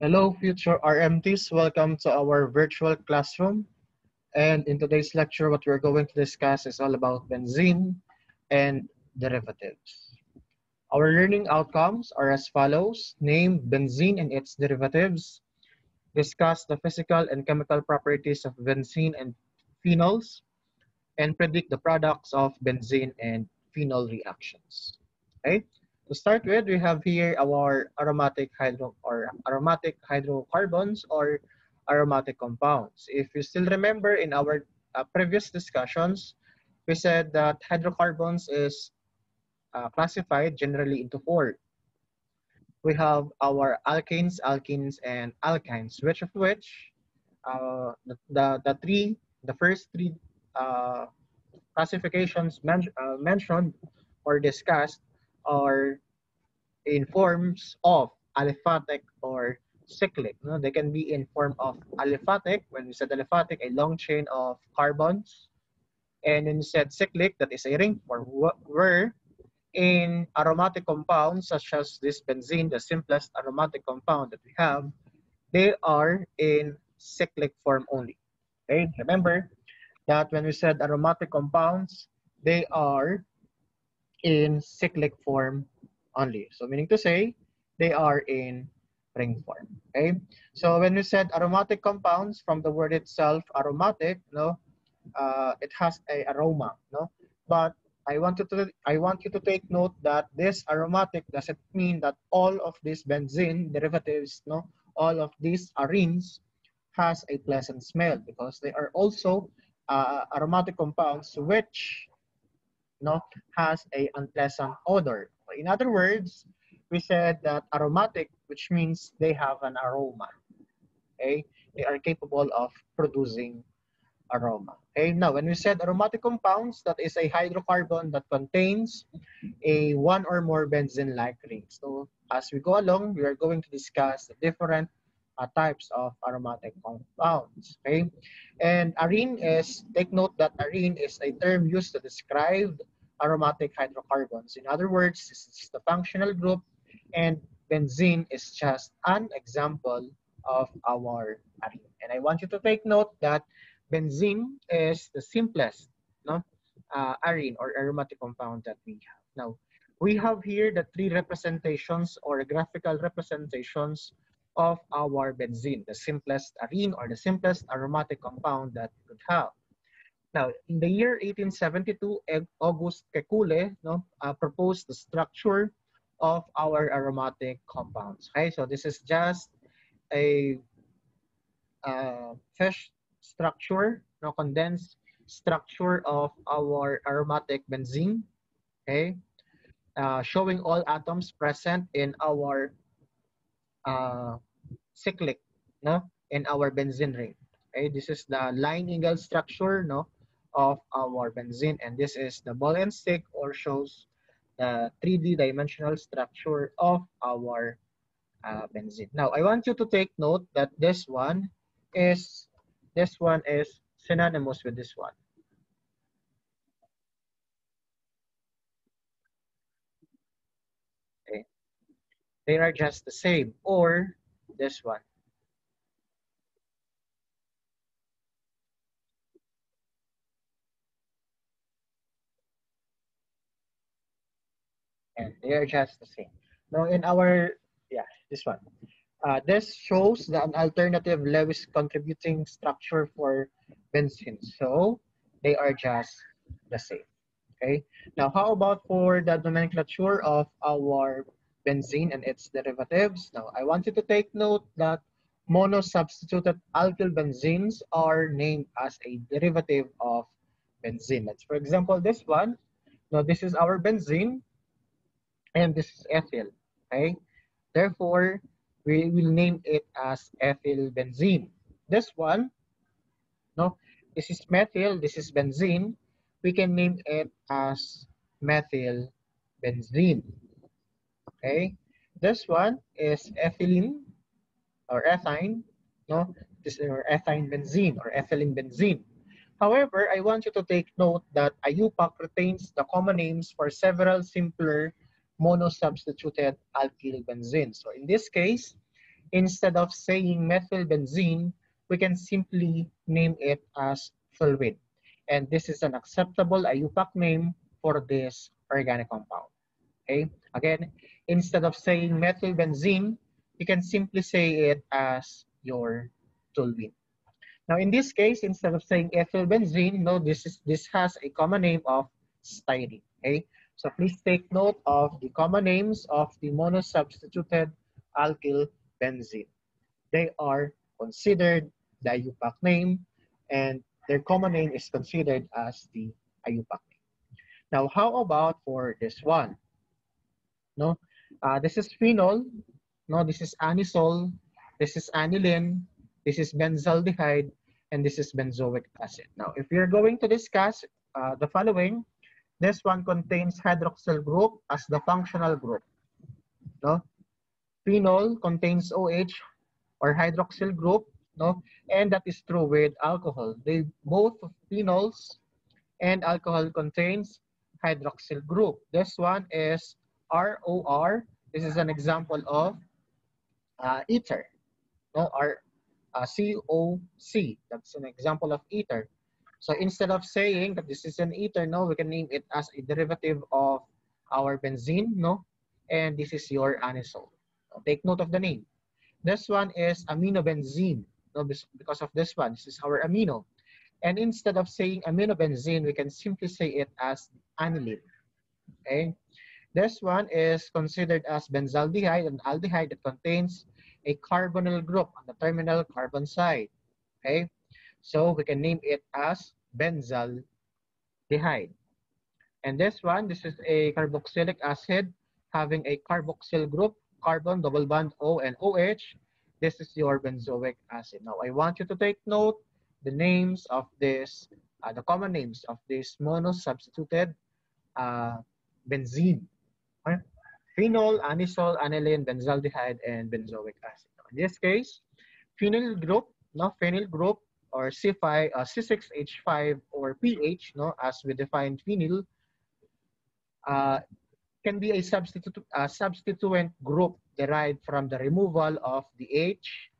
Hello, future RMTs. Welcome to our virtual classroom. And in today's lecture, what we're going to discuss is all about benzene and derivatives. Our learning outcomes are as follows. Name benzene and its derivatives. Discuss the physical and chemical properties of benzene and phenols. And predict the products of benzene and phenol reactions. Okay? To start with, we have here our aromatic hydro or aromatic hydrocarbons or aromatic compounds. If you still remember in our uh, previous discussions, we said that hydrocarbons is uh, classified generally into four. We have our alkanes, alkenes, and alkynes, which of which uh, the, the, the three, the first three uh, classifications men uh, mentioned or discussed are in forms of aliphatic or cyclic. No? They can be in form of aliphatic. When we said aliphatic, a long chain of carbons. And when you said cyclic, that is a ring form. Where in aromatic compounds, such as this benzene, the simplest aromatic compound that we have, they are in cyclic form only. Okay, remember that when we said aromatic compounds, they are in cyclic form only. So meaning to say, they are in ring form. Okay. So when we said aromatic compounds, from the word itself, aromatic, no, uh, it has a aroma, no. But I want you to I want you to take note that this aromatic doesn't mean that all of these benzene derivatives, no, all of these arenes has a pleasant smell because they are also uh, aromatic compounds which no has a unpleasant odor in other words, we said that aromatic, which means they have an aroma. Okay, they are capable of producing aroma. Okay, now when we said aromatic compounds, that is a hydrocarbon that contains a one or more benzene-like rings. So as we go along, we are going to discuss the different uh, types of aromatic compounds. Okay, and arene is take note that arene is a term used to describe aromatic hydrocarbons. In other words, this is the functional group and benzene is just an example of our arene. And I want you to take note that benzene is the simplest no, uh, arene or aromatic compound that we have. Now, we have here the three representations or graphical representations of our benzene, the simplest arene or the simplest aromatic compound that we could have. Now, in the year 1872, August Kekule no, uh, proposed the structure of our aromatic compounds. Okay, so this is just a uh, structure, no condensed structure of our aromatic benzene. Okay, uh, showing all atoms present in our uh, cyclic, no, in our benzene ring. Okay, this is the line angle structure, no, of our benzene and this is the ball and stick or shows the 3D dimensional structure of our uh, benzene. Now I want you to take note that this one is this one is synonymous with this one. Okay. They are just the same or this one. and they are just the same. Now in our, yeah, this one. Uh, this shows the, an alternative Lewis contributing structure for benzene. So they are just the same. Okay. Now how about for the nomenclature of our benzene and its derivatives? Now I want you to take note that monosubstituted alkyl benzenes are named as a derivative of benzene. Let's for example this one. Now this is our benzene and this is ethyl. Okay, therefore we will name it as ethyl benzene. This one, no, this is methyl, this is benzene. We can name it as methyl benzene. Okay, this one is ethylene or ethine. No, this is ethine benzene or ethylene benzene. However, I want you to take note that IUPAC retains the common names for several simpler monosubstituted alkyl benzene. So in this case, instead of saying methyl benzene, we can simply name it as toluene. And this is an acceptable IUPAC name for this organic compound. Okay, again, instead of saying methylbenzene, you can simply say it as your toluene. Now, in this case, instead of saying ethylbenzene, no, this is this has a common name of styrene. Okay, so please take note of the common names of the monosubstituted alkyl benzene. They are considered the IUPAC name, and their common name is considered as the IUPAC name. Now, how about for this one? No, uh, this is phenol. No, this is anisole. This is aniline. This is benzaldehyde, and this is benzoic acid. Now, if you're going to discuss uh, the following, this one contains hydroxyl group as the functional group. No? Phenol contains OH or hydroxyl group, no? And that is true with alcohol. They both phenols and alcohol contains hydroxyl group. This one is ROR. This is an example of uh, ether. No, R, uh, COC. That's an example of ether. So instead of saying that this is an ether, no, we can name it as a derivative of our benzene, no? And this is your anisole. So take note of the name. This one is aminobenzene, no? Because of this one, this is our amino. And instead of saying aminobenzene, we can simply say it as aniline, okay? This one is considered as benzaldehyde, an aldehyde that contains a carbonyl group on the terminal carbon side. Okay, so we can name it as benzaldehyde. And this one, this is a carboxylic acid having a carboxyl group, carbon, double bond O and OH. This is your benzoic acid. Now, I want you to take note the names of this, uh, the common names of this monosubstituted uh, benzene phenol, anisole, aniline, benzaldehyde, and benzoic acid. In this case, phenyl group, no, phenyl group or C5, uh, C6H5 or Ph, no, as we define phenyl, uh, can be a substitute, uh, substituent group derived from the removal of the H,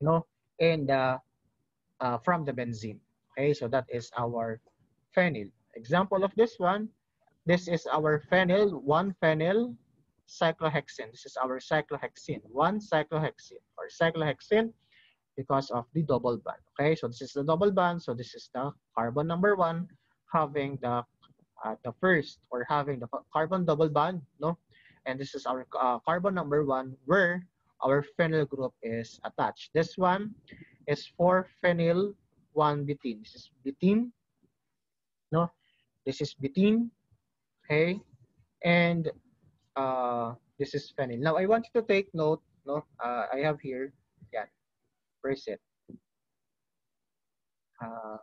no, and uh, uh, from the benzene. Okay, so that is our phenyl. Example of this one, this is our phenyl, one phenyl cyclohexene. This is our cyclohexene, one cyclohexene or cyclohexene because of the double bond. Okay, so this is the double bond. So this is the carbon number one having the uh, the first or having the carbon double bond, no? And this is our uh, carbon number one where our phenyl group is attached. This one is 4-phenyl 1-butene. This is butene, no? This is butene, okay? And uh, this is phenyl. Now, I want you to take note, no? Uh, I have here, yeah, where is it? Uh,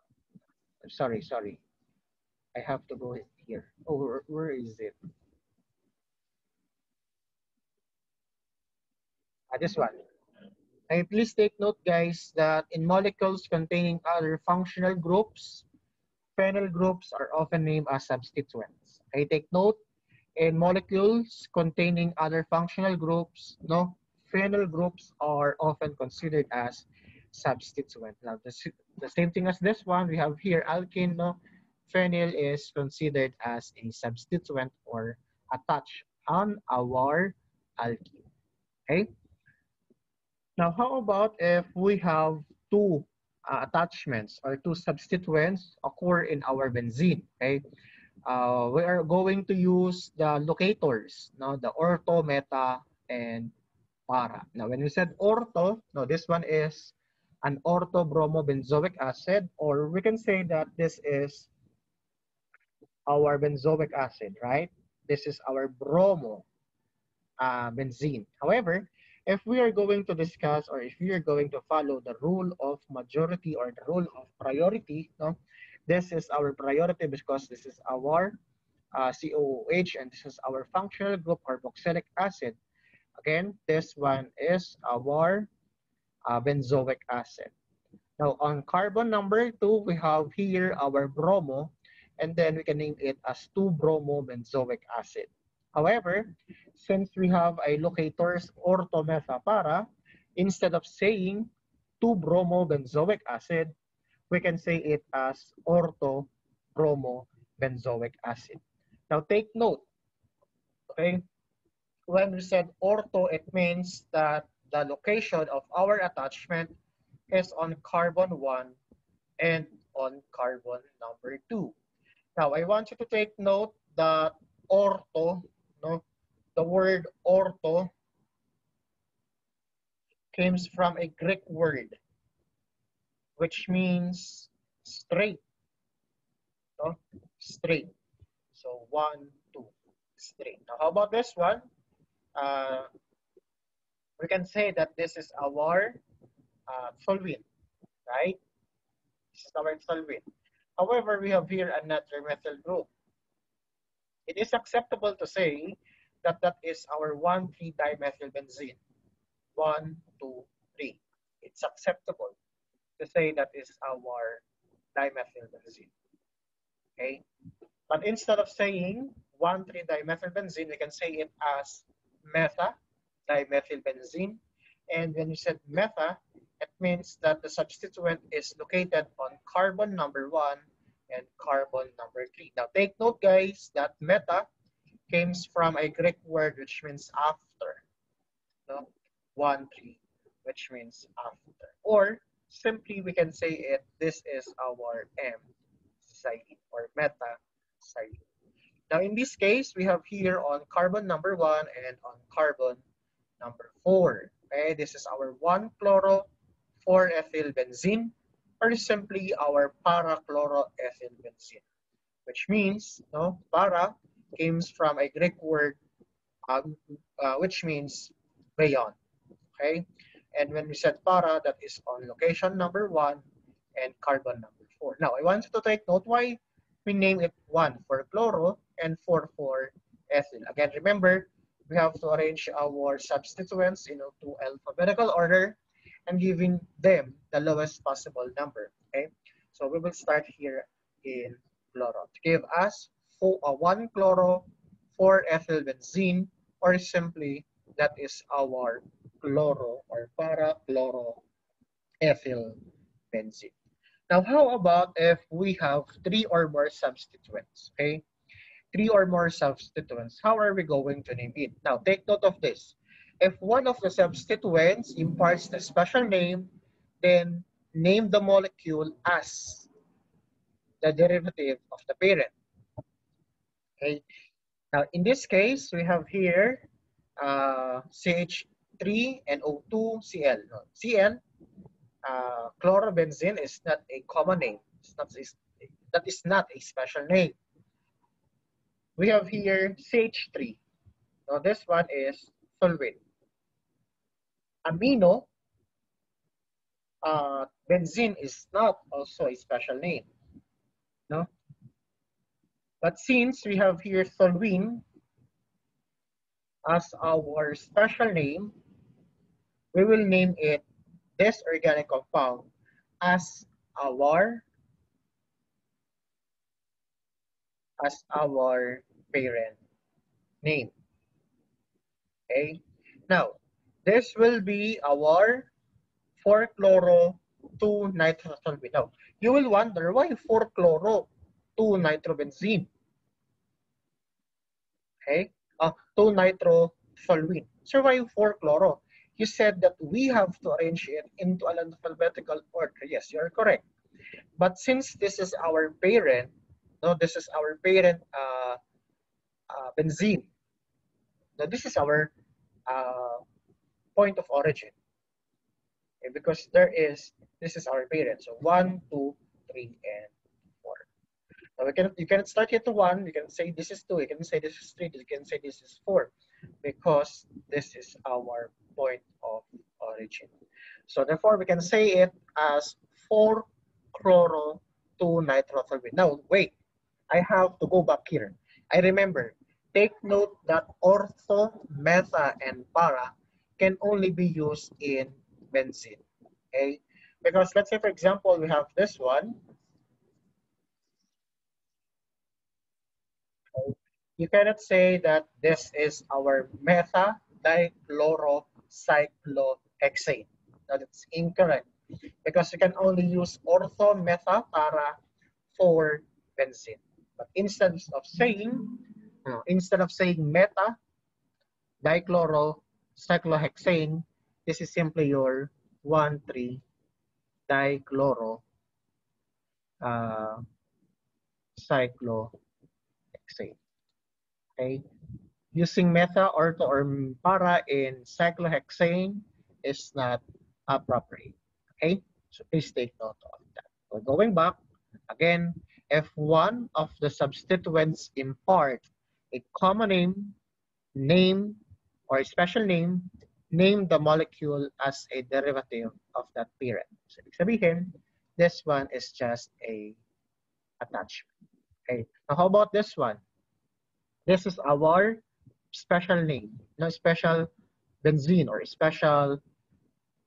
sorry, sorry. I have to go here. Oh, where, where is it? Uh, this one. Okay, please take note, guys, that in molecules containing other functional groups, phenyl groups are often named as substituents. Okay, take note, in molecules containing other functional groups, no, phenyl groups are often considered as substituent. Now, the, the same thing as this one, we have here alkene, no, phenyl is considered as a substituent or attached on our alkene. Okay? Now, how about if we have two uh, attachments or two substituents occur in our benzene, okay? Uh, we are going to use the locators, no, the ortho, meta, and para. Now, when we said ortho, no, this one is an ortho-bromobenzoic acid, or we can say that this is our benzoic acid, right? This is our bromo uh, benzene. However, if we are going to discuss or if we are going to follow the rule of majority or the rule of priority, no, this is our priority because this is our uh, COOH and this is our functional group carboxylic acid. Again, this one is our uh, benzoic acid. Now on carbon number two, we have here our bromo and then we can name it as 2-bromo benzoic acid. However, since we have a locators orthometha para, instead of saying 2-bromobenzoic acid, we can say it as ortho-bromobenzoic acid. Now take note, okay? When we said ortho, it means that the location of our attachment is on carbon 1 and on carbon number 2. Now, I want you to take note that ortho, no, the word ortho comes from a Greek word, which means straight, no? straight. So one, two, straight. Now, how about this one? Uh, we can say that this is our uh, toluene, right? This is our toluene. However, we have here another methyl group. It is acceptable to say that that is our 1,3-dimethylbenzene. 1, 2, 3. It's acceptable to say that is our dimethylbenzene. Okay? But instead of saying 1,3-dimethylbenzene, we can say it as metha dimethylbenzene. And when you said metha, it means that the substituent is located on carbon number one and carbon number three. Now take note guys that meta comes from a Greek word which means after. No? One, three, which means after. Or simply we can say it, this is our M side or meta side. Now in this case, we have here on carbon number one and on carbon number four. Okay, this is our 1-chloro-4-ethyl benzene or simply our para-chloroethyl benzene, which means no para comes from a Greek word um, uh, which means beyond. Okay, and when we said para, that is on location number one and carbon number four. Now I want you to take note why we name it one for chloro and four for ethyl. Again, remember we have to arrange our substituents in to alphabetical order and giving them the lowest possible number. Okay, so we will start here in chloro to give us four, uh, one chloro, four ethyl benzene, or simply that is our chloro or para chloro ethyl benzene. Now, how about if we have three or more substituents? Okay, three or more substituents, how are we going to name it? Now, take note of this. If one of the substituents imparts the special name, then name the molecule as the derivative of the parent. Okay. Now, in this case, we have here uh, CH3 and O2 Cl. Cl, uh, chlorobenzene is not a common name. It's not, that is not a special name we have here CH3. Now this one is toluene. Amino, uh, benzene is not also a special name. No? But since we have here toluene as our special name, we will name it this organic compound as our as our parent name. Okay. Now, this will be our 4-chloro 2-nitrobenzene. Now, you will wonder why 4-chloro 2-nitrobenzene? Okay. Uh, 2-nitrotoluene. So why 4-chloro? You said that we have to arrange it into an alphabetical order. Yes, you are correct. But since this is our parent, no, this is our parent uh, uh, benzene. Now this is our uh, point of origin. Okay, because there is, this is our parent. So one, two, three, and four. Now we can you cannot start here to one, you can say this is two, you can say this is three, you can say this is four, because this is our point of origin. So therefore we can say it as four chloro two nitrotoluene. Now wait, I have to go back here. I remember, take note that ortho, metha, and para can only be used in benzene. Okay? Because let's say, for example, we have this one. you cannot say that this is our metha dichlorocyclohexane. That's incorrect because you can only use ortho metha para for benzene. But instead of saying, uh, instead of saying meta dichlorocyclohexane, this is simply your 1,3 dichloro uh, cyclohexane. Okay, using meta ortho or para in cyclohexane is not appropriate. Okay, so please take note of that. So going back, again, if one of the substituents impart a common name, name, or a special name, name the molecule as a derivative of that parent. So, ibig sabihin, this one is just a attachment. Okay, now how about this one? This is our special name, no special benzene or special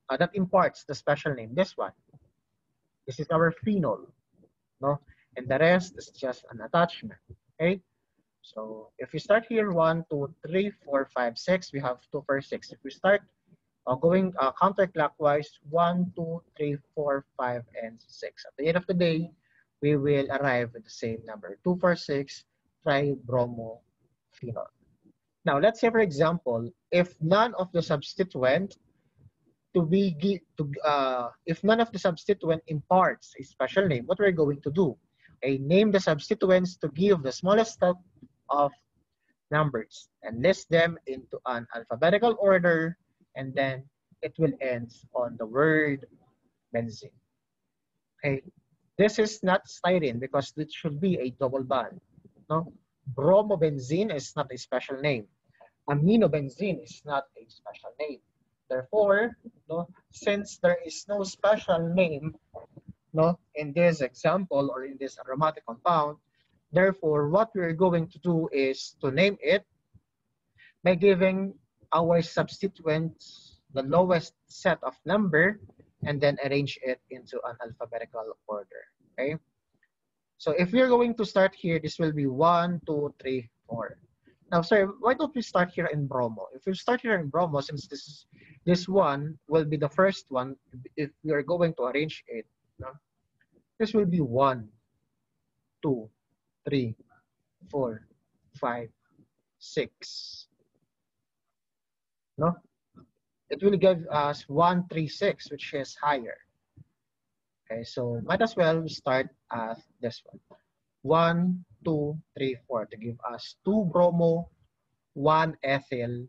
uh, that imparts the special name. This one. This is our phenol. No? And the rest is just an attachment. Okay? So if we start here, one, two, three, four, five, six, we have two for six. If we start uh, going uh, counterclockwise, one, two, three, four, five, and six. At the end of the day, we will arrive at the same number, two, four, six, tribromophenol. Now, let's say, for example, if none of the substituent to be to uh, if none of the substituent imparts a special name, what we're going to do? Okay, name the substituents to give the smallest set of numbers and list them into an alphabetical order, and then it will end on the word benzene. Okay, this is not styrene because it should be a double bond. No, bromobenzene is not a special name. Aminobenzene is not a special name. Therefore, no, since there is no special name no, in this example or in this aromatic compound, therefore, what we're going to do is to name it by giving our substituents the lowest set of number and then arrange it into an alphabetical order. Okay. So if we're going to start here, this will be one, two, three, four. Now, sorry, why don't we start here in Bromo? If we start here in Bromo, since this is, this one will be the first one, if we are going to arrange it, no? this will be one, two, three, four, five, six. No? It will give us one, three, six, which is higher. Okay, so might as well start at this one. One, two, three, four to give us two bromo, one ethyl,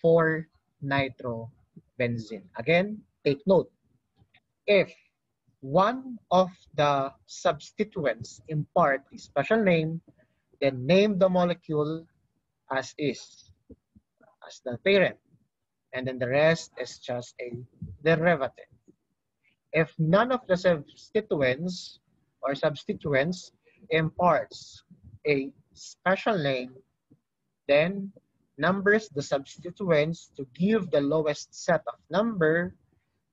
four nitro benzene. Again, take note. If one of the substituents impart a special name, then name the molecule as is, as the parent. And then the rest is just a derivative. If none of the substituents or substituents imparts a special name, then numbers the substituents to give the lowest set of number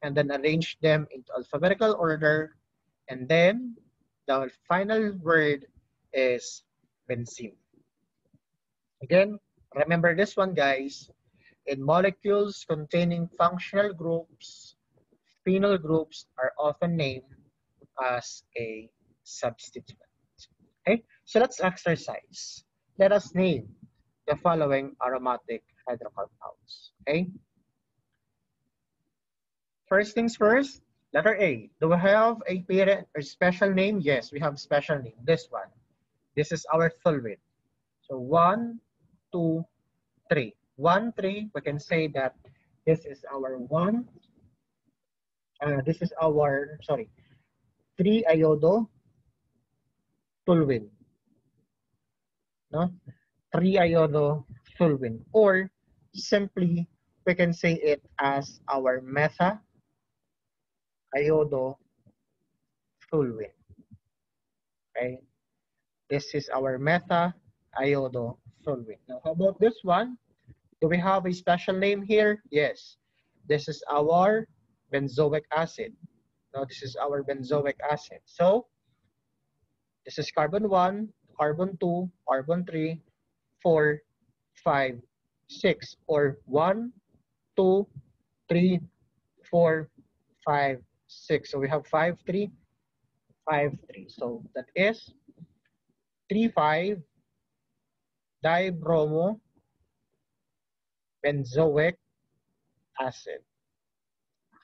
and then arrange them into alphabetical order. And then the final word is benzene. Again, remember this one, guys. In molecules containing functional groups, phenyl groups are often named as a substituent. Okay, so let's exercise. Let us name the following aromatic hydrocarbons. Okay. First things first, letter A. Do we have a parent or special name? Yes, we have special name. This one. This is our toluene. So one, two, three. One, three, we can say that this is our one. Uh, this is our, sorry, three iodo toluene. No? Triiodotoluene. Or simply, we can say it as our metha iodo toluene. Okay? This is our metha iodo toluene. Now, how about this one? Do we have a special name here? Yes. This is our benzoic acid. Now, this is our benzoic acid. So, this is carbon 1, carbon 2, carbon 3, four, five, six, or one, two, three, four, five, six. So we have five, three, five, three. So that is three, five, dibromo, benzoic acid.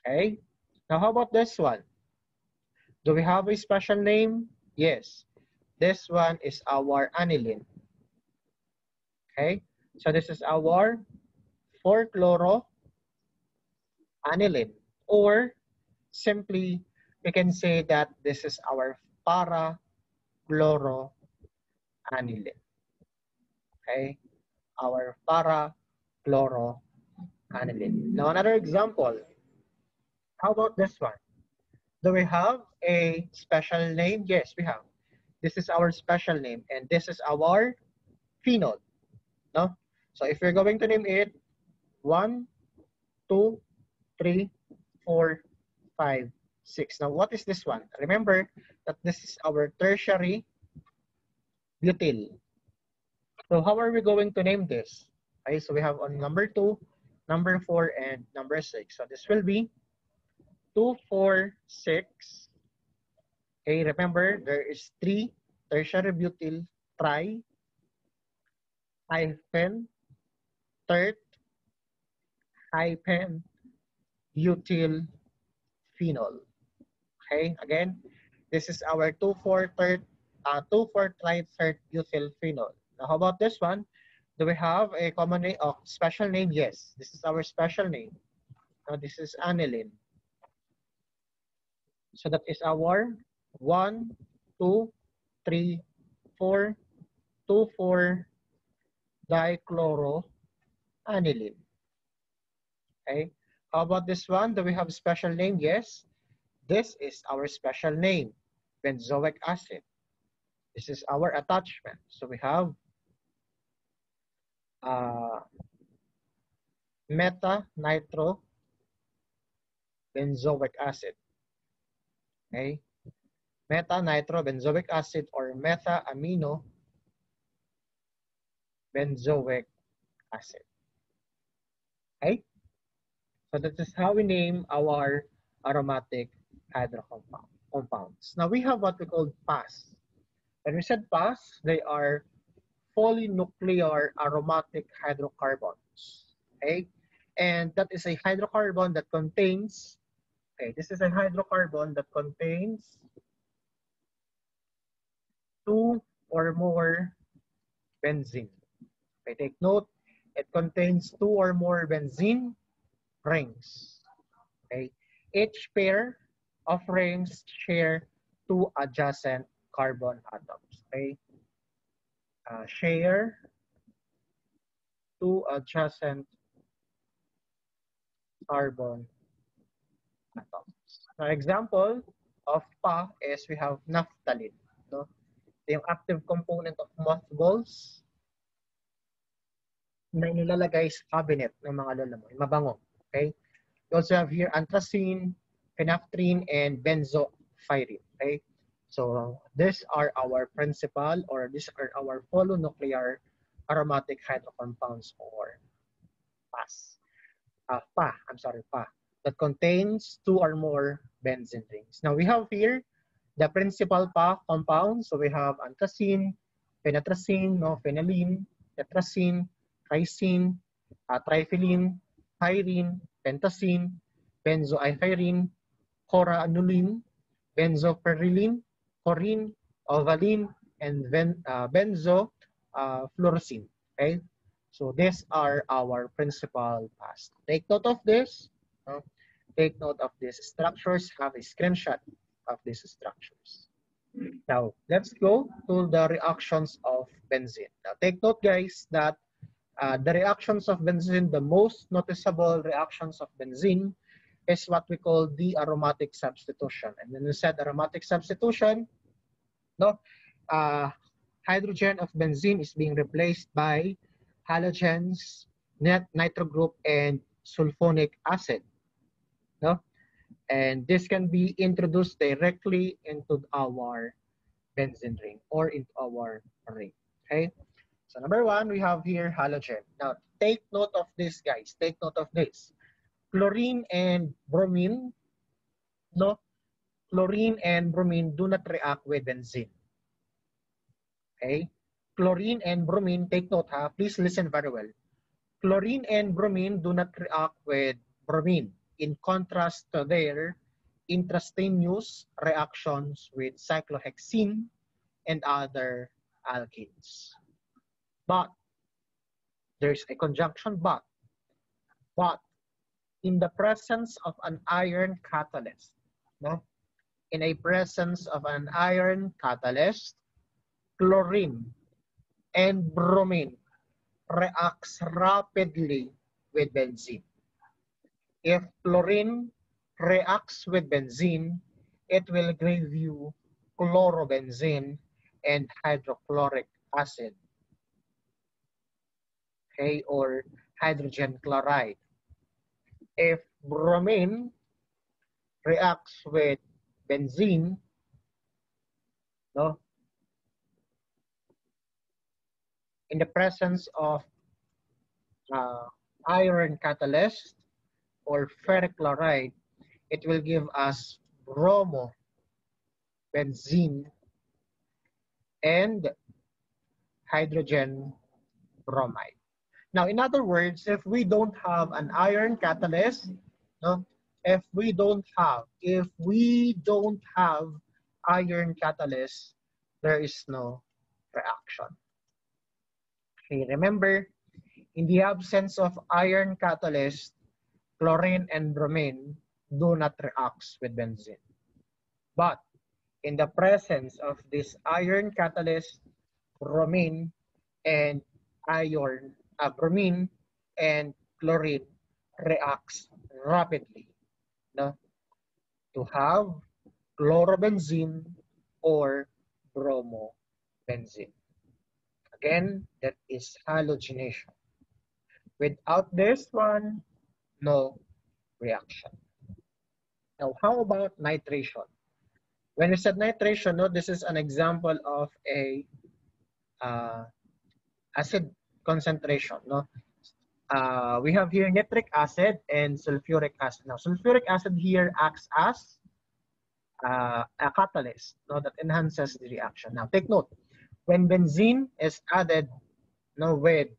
Okay. Now, how about this one? Do we have a special name? Yes. This one is our aniline. Okay. So this is our 4-chloro aniline. Or simply, we can say that this is our para-chloro aniline. Okay. Our para-chloro aniline. Now, another example. How about this one? Do we have a special name? Yes, we have. This is our special name, and this is our phenol. No? So if we're going to name it, one, two, three, four, five, six. Now, what is this one? Remember that this is our tertiary butyl. So how are we going to name this? Okay, so we have on number two, number four, and number six. So this will be two, four, six. Okay, remember there is three tertiary butyl tri hyphen tert hyphen butyl phenol. Okay, again, this is our 2,4 tert uh, 2,4 tri tert butyl phenol. Now, how about this one? Do we have a common name, oh, special name? Yes, this is our special name. Now, this is aniline. So that is our 1, 2, 3, 4, 2, 4 dichloroaniline. Okay. How about this one? Do we have a special name? Yes. This is our special name, benzoic acid. This is our attachment. So we have uh, meta nitro benzoic acid. Okay? Meta-nitrobenzoic acid or meta-amino benzoic acid. Okay? So that is how we name our aromatic hydrocompounds. Now we have what we call PAS. When we said PAS, they are polynuclear aromatic hydrocarbons. Okay? And that is a hydrocarbon that contains Okay, this is a hydrocarbon that contains two or more benzene. Okay, take note, it contains two or more benzene rings. Okay, each pair of rings share two adjacent carbon atoms. Okay, uh, share two adjacent carbon. An example of PA is we have naphthalene. No? Ito yung active component of mothballs na inilalagay sa cabinet ng mga lola mo. Mabango. Okay? We also have here anthracene, phenaphrine, and benzopyrene. Okay? So these are our principal or these are our polynuclear aromatic hydrocompounds or PAS. Uh, PA, I'm sorry, PA that contains two or more benzene rings. Now we have here the principal PA compounds. So we have anthracene, phenanthracene, no, phenalene, tetracene, chrysene, uh, triphenylene, pyrene, pentacene, benzoylpyrene, corannulene, benzoperylene, coronene, ovalene, and ben, uh, benzo uh. Okay, so these are our principal PAs. Take note of this. No? Take note of these structures, have a screenshot of these structures. Now, let's go to the reactions of benzene. Now, take note, guys, that uh, the reactions of benzene, the most noticeable reactions of benzene is what we call the aromatic substitution. And when we said aromatic substitution, no, uh, hydrogen of benzene is being replaced by halogens, nitro group, and sulfonic acid? And this can be introduced directly into our benzene ring or into our ring, okay? So number one, we have here halogen. Now, take note of this, guys. Take note of this. Chlorine and bromine, no? Chlorine and bromine do not react with benzene. Okay? Chlorine and bromine, take note ha, please listen very well. Chlorine and bromine do not react with bromine in contrast to their intrastaneous reactions with cyclohexene and other alkenes. But, there's a conjunction but, but in the presence of an iron catalyst, no? in a presence of an iron catalyst, chlorine and bromine reacts rapidly with benzene. If chlorine reacts with benzene, it will give you chlorobenzene and hydrochloric acid okay, or hydrogen chloride. If bromine reacts with benzene, no, in the presence of uh, iron catalyst or ferric chloride, it will give us bromo, benzene, and hydrogen bromide. Now, in other words, if we don't have an iron catalyst, no, if we don't have, if we don't have iron catalyst, there is no reaction. Okay, remember, in the absence of iron catalyst, chlorine and bromine do not react with benzene. But in the presence of this iron catalyst, bromine and iron, uh, bromine and chlorine reacts rapidly no? to have chlorobenzene or bromobenzene. Again, that is halogenation. Without this one, no reaction. Now, how about nitration? When we said nitration, no, this is an example of a uh, acid concentration. No, uh, we have here nitric acid and sulfuric acid. Now, sulfuric acid here acts as uh, a catalyst no, that enhances the reaction. Now, take note, when benzene is added no, with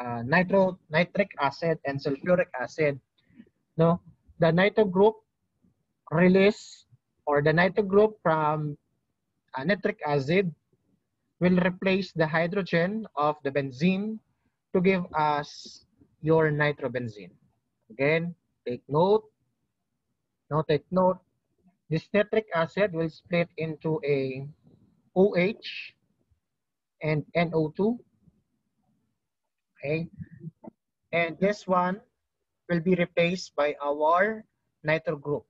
uh, nitro, nitric acid and sulfuric acid, no, the nitro group release or the nitro group from uh, nitric acid will replace the hydrogen of the benzene to give us your nitrobenzene. Again, take note. Now take note. This nitric acid will split into a OH and NO2. Okay. And this one will be replaced by our nitro group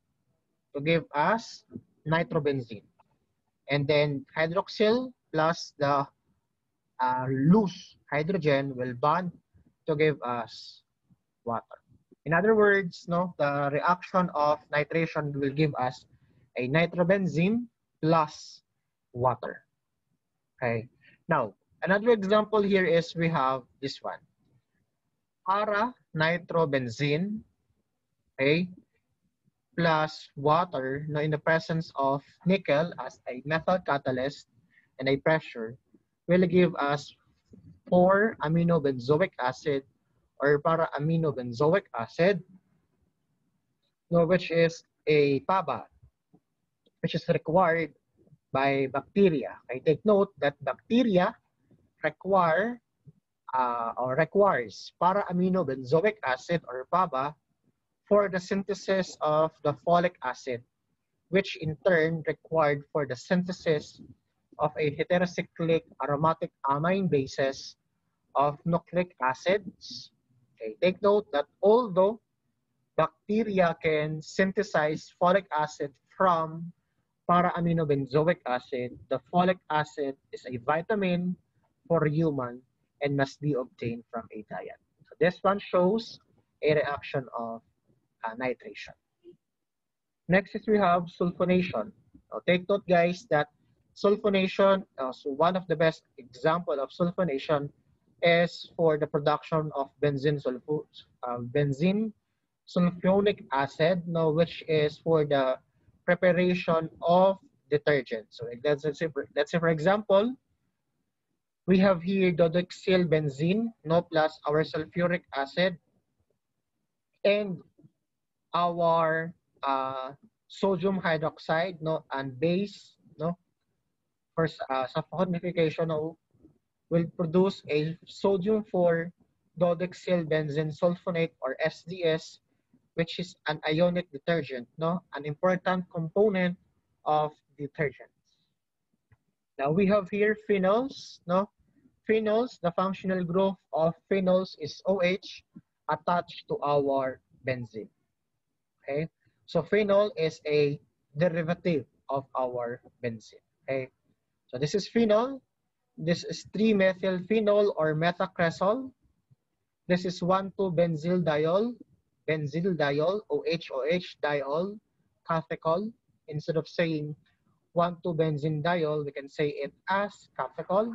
to give us nitrobenzene. And then hydroxyl plus the uh, loose hydrogen will bond to give us water. In other words, no, the reaction of nitration will give us a nitrobenzene plus water. Okay. Now, another example here is we have this one. Para nitrobenzene, okay, plus water no, in the presence of nickel as a metal catalyst and a pressure will give us 4-aminobenzoic acid or para aminobenzoic acid, no, which is a PABA, which is required by bacteria. I take note that bacteria require uh, or requires para aminobenzoic acid or PABA for the synthesis of the folic acid, which in turn required for the synthesis of a heterocyclic aromatic amine bases of nucleic acids. Okay, take note that although bacteria can synthesize folic acid from para-aminobenzoic acid, the folic acid is a vitamin for human and must be obtained from a diet. So this one shows a reaction of uh, nitration. Next is we have sulfonation. Now take note guys that sulfonation, uh, so one of the best example of sulfonation is for the production of benzene sulfur, uh, benzene sulfonic acid, no, which is for the preparation of detergent. So let's, say, for, let's say, for example, we have here dodecyl benzene, no, plus our sulfuric acid, and our uh, sodium hydroxide, no, and base, no, for uh, saponification, no, will produce a sodium 4 dodecyl benzene sulfonate or SDS, which is an ionic detergent, no, an important component of detergents. Now we have here phenols, no, phenols. The functional group of phenols is OH attached to our benzene. Okay, so phenol is a derivative of our benzene. Okay, so this is phenol. This is 3-methyl phenol or metacresol. This is 1,2-benzyl diol, benzyl diol, OH-OH diol, catechol. Instead of saying 1,2-benzene diol, we can say it as catechol.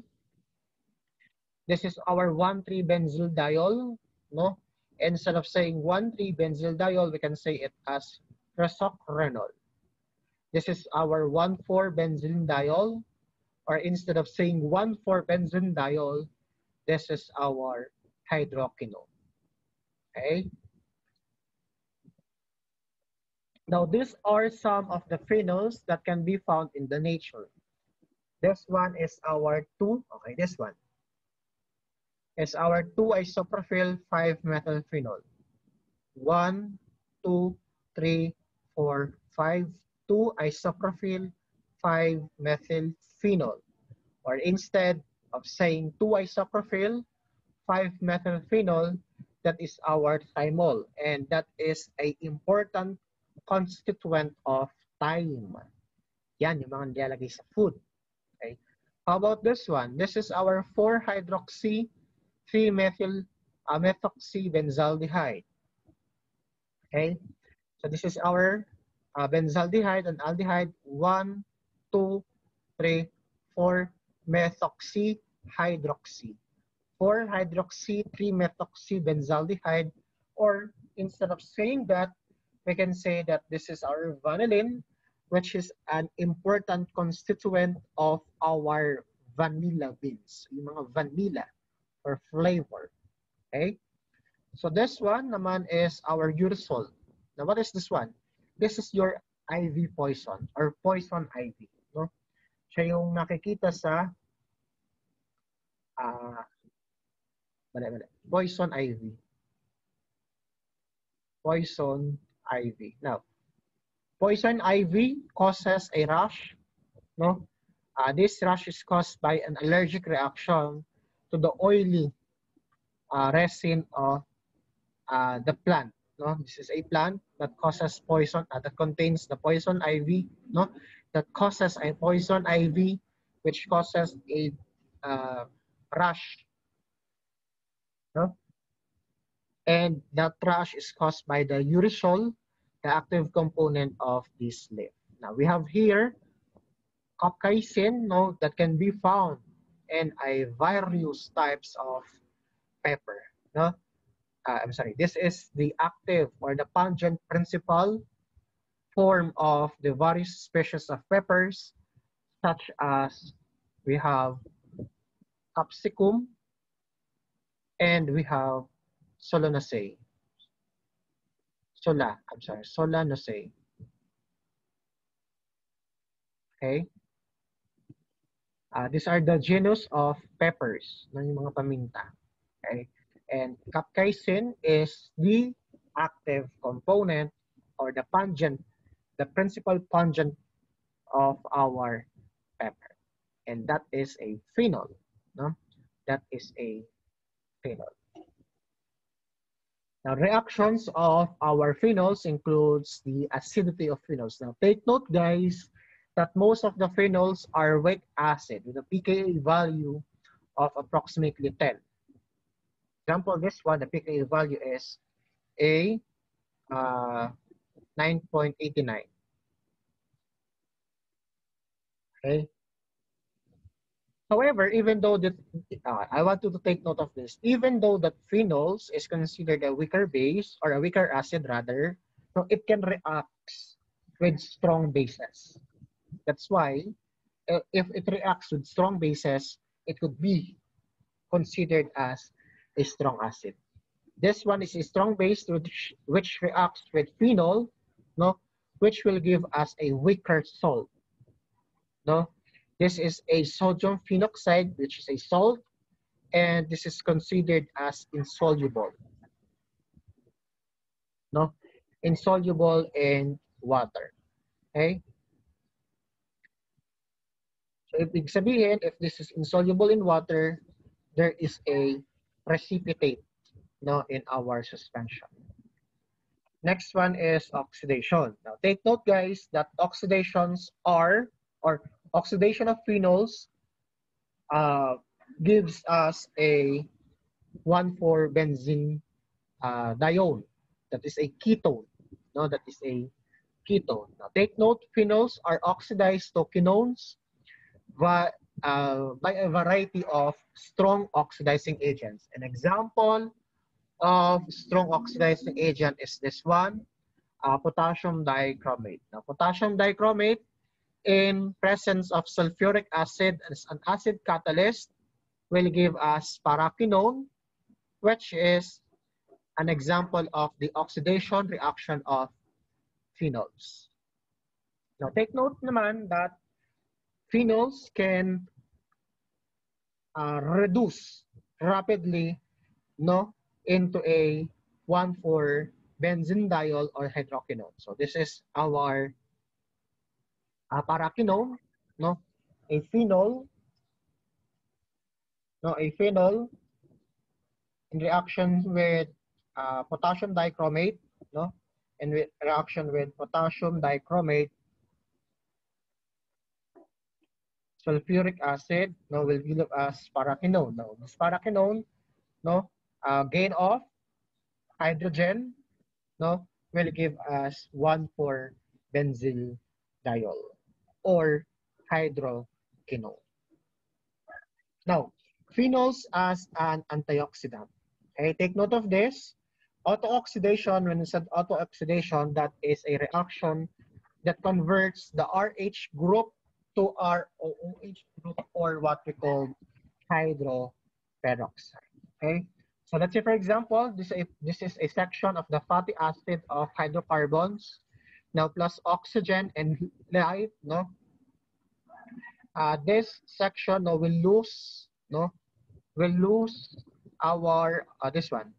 This is our 1,3-benzyl diol, no? Instead of saying 1,3-benzyl diol, we can say it as resorcinol. This is our 1,4-benzene diol, or instead of saying 1,4-benzene diol, this is our hydroquinone. Okay? Now, these are some of the phenols that can be found in the nature. This one is our 2, okay, this one is our 2-isopropyl 5-methyl phenol. 1, 2, 3, 4, 5, 2-isopropyl 5-methyl phenol. Or instead of saying 2-isopropyl 5-methyl phenol, that is our thymol. And that is a important constituent of thyme. Yan, yung mga nilalagay sa food. Okay. How about this one? This is our 4-hydroxy 3-methyl uh, methoxybenzaldehyde. Okay. So this is our uh, benzaldehyde and aldehyde 1, 2, 3, 4 methoxy hydroxy. 4 hydroxy 3 methoxy benzaldehyde or instead of saying that we can say that this is our vanillin which is an important constituent of our vanilla beans. Yung mga vanilla or flavor. Okay? So this one naman is our urushiol. Now what is this one? This is your IV poison or poison ivy. No? Siya yung nakikita sa uh, mali, mali. poison ivy. Poison ivy. Now, poison ivy causes a rash. No? Uh, this rash is caused by an allergic reaction to the oily uh, resin of uh, the plant. No, this is a plant that causes poison, uh, that contains the poison ivy. No, that causes a poison ivy, which causes a uh, rash. No, and that rash is caused by the urushiol, the active component of this leaf. Now we have here capsaicin, no, that can be found in a various types of pepper. No, uh, I'm sorry, this is the active or the pungent principal form of the various species of peppers, such as we have capsicum and we have solanaceae. Sola, I'm sorry, solanaceae. Okay. Uh, these are the genus of peppers, ng mga paminta. Okay. And capsaicin is the active component or the pungent, the principal pungent of our pepper. And that is a phenol. No? That is a phenol. Now, reactions of our phenols includes the acidity of phenols. Now, take note, guys, that most of the phenols are weak acid with a pKa value of approximately 10 example, this one, the pKa value is a uh, 9.89. Okay. However, even though that, uh, I want you to take note of this, even though that phenols is considered a weaker base or a weaker acid rather, so it can react with strong bases. That's why uh, if it reacts with strong bases, it could be considered as a strong acid. This one is a strong base which, which reacts with phenol, no, which will give us a weaker salt. No, this is a sodium phenoxide, which is a salt, and this is considered as insoluble. No, insoluble in water. Okay? So ibig sabihin, if this is insoluble in water, there is a precipitate no, in our suspension. Next one is oxidation. Now take note guys that oxidations are, or oxidation of phenols uh, gives us a 1,4-benzene uh. That is a ketone. No, that is a ketone. Now take note, phenols are oxidized to quinones by, uh, by a variety of strong oxidizing agents. An example of strong oxidizing agent is this one, uh, potassium dichromate. Now, potassium dichromate in presence of sulfuric acid as an acid catalyst will give us paraquinone, which is an example of the oxidation reaction of phenols. Now, take note naman that phenols can uh, reduce rapidly no, into a 1,4-benzene or hydroquinone. So this is our uh, paraquinone, no? A phenol, no, a phenol in reaction with uh, potassium dichromate, no? In re reaction with potassium dichromate, sulfuric acid, no, will give us paraquinone. No, this paraquinone, no, uh, gain of hydrogen, no, will give us 1,4-benzyl diol or hydroquinone. Now, phenols as an antioxidant. Okay, take note of this. Autooxidation, when we said autooxidation, that is a reaction that converts the RH group to our OOH group or what we call hydroperoxide. Okay, so let's say for example, this is a, this is a section of the fatty acid of hydrocarbons. Now plus oxygen and light, no, uh, this section no, will lose no will lose our uh, this one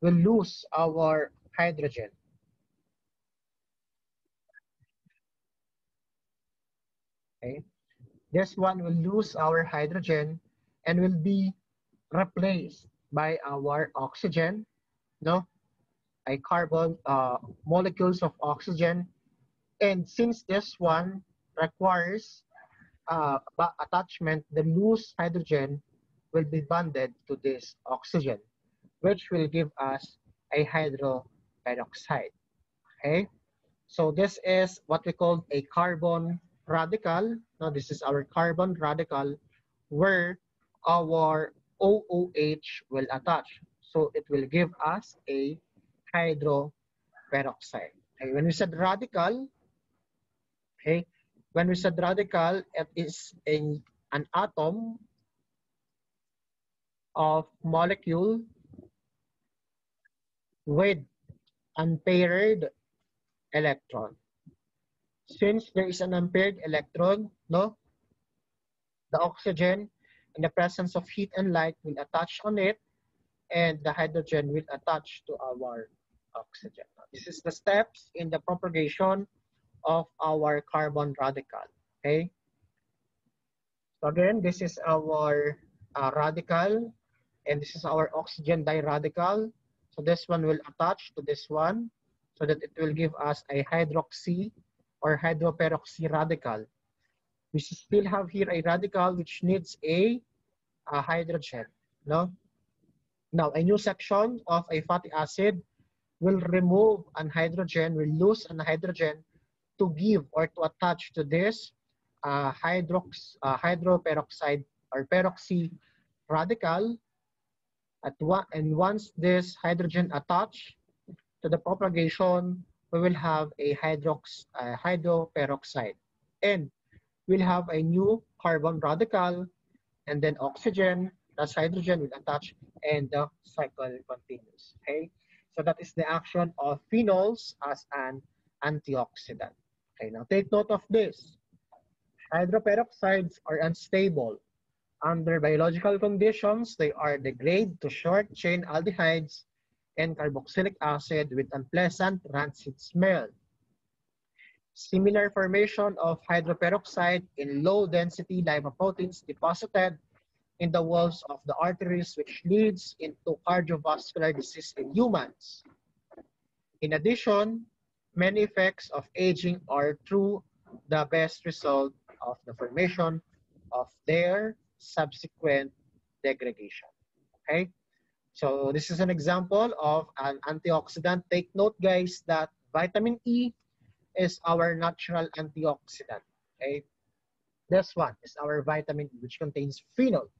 will lose our hydrogen okay? This one will lose our hydrogen and will be replaced by our oxygen no? A carbon uh, molecules of oxygen. And since this one requires uh, attachment, the loose hydrogen will be bonded to this oxygen, which will give us a hydroperoxide. Okay, so this is what we call a carbon radical. Now this is our carbon radical where our OOH will attach. So it will give us a hydroperoxide. Okay, when we said radical, okay, when we said radical, it is a, an atom of molecule with unpaired electron. Since there is an unpaired electron, no, the oxygen in the presence of heat and light will attach on it and the hydrogen will attach to our oxygen. This is the steps in the propagation of our carbon radical. Okay. So again, this is our uh, radical and this is our oxygen diradical. So this one will attach to this one so that it will give us a hydroxy or hydroperoxy radical. We still have here a radical which needs a, a hydrogen. No? Now, a new section of a fatty acid will remove an hydrogen, will lose an hydrogen to give or to attach to this uh, hydrox, uh, hydroperoxide or peroxy radical. At one, and once this hydrogen attach to the propagation, we will have a hydrox, uh, hydroperoxide. And we'll have a new carbon radical, and then oxygen plus hydrogen will attach, and the cycle continues. Okay, so that is the action of phenols as an antioxidant. Okay, now take note of this. Hydroperoxides are unstable. Under biological conditions, they are degrade to short-chain aldehydes and carboxylic acid with unpleasant rancid smell. Similar formation of hydroperoxide in low-density lipoproteins deposited in the walls of the arteries which leads into cardiovascular disease in humans. In addition, many effects of aging are through the best result of the formation of their subsequent degradation. Okay, so this is an example of an antioxidant. Take note, guys, that vitamin E is our natural antioxidant. Okay, this one is our vitamin E, which contains phenol,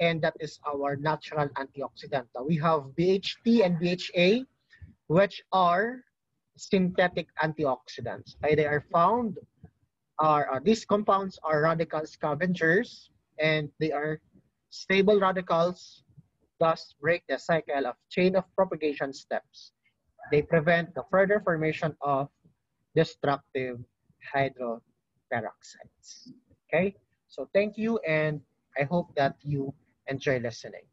and that is our natural antioxidant. We have BHT and BHA, which are synthetic antioxidants. Okay? They are found, are uh, these compounds are radical scavengers and they are stable radicals, thus break the cycle of chain of propagation steps. They prevent the further formation of destructive hydroperoxides. Okay, so thank you and I hope that you enjoy listening.